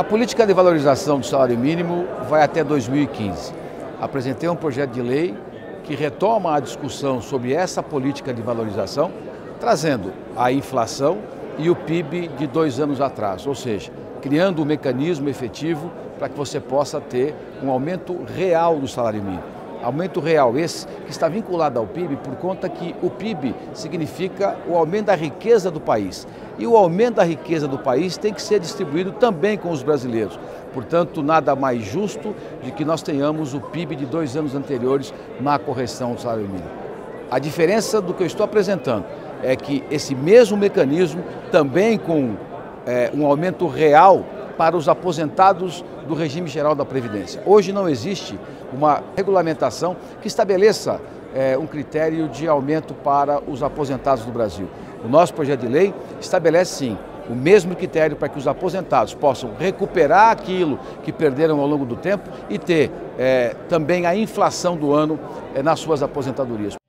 A política de valorização do salário mínimo vai até 2015. Apresentei um projeto de lei que retoma a discussão sobre essa política de valorização, trazendo a inflação e o PIB de dois anos atrás, ou seja, criando um mecanismo efetivo para que você possa ter um aumento real do salário mínimo. Aumento real esse que está vinculado ao PIB por conta que o PIB significa o aumento da riqueza do país. E o aumento da riqueza do país tem que ser distribuído também com os brasileiros. Portanto, nada mais justo de que nós tenhamos o PIB de dois anos anteriores na correção do salário mínimo. A diferença do que eu estou apresentando é que esse mesmo mecanismo, também com é, um aumento real para os aposentados do regime geral da Previdência. Hoje não existe uma regulamentação que estabeleça é, um critério de aumento para os aposentados do Brasil. O nosso projeto de lei estabelece sim o mesmo critério para que os aposentados possam recuperar aquilo que perderam ao longo do tempo e ter é, também a inflação do ano é, nas suas aposentadorias.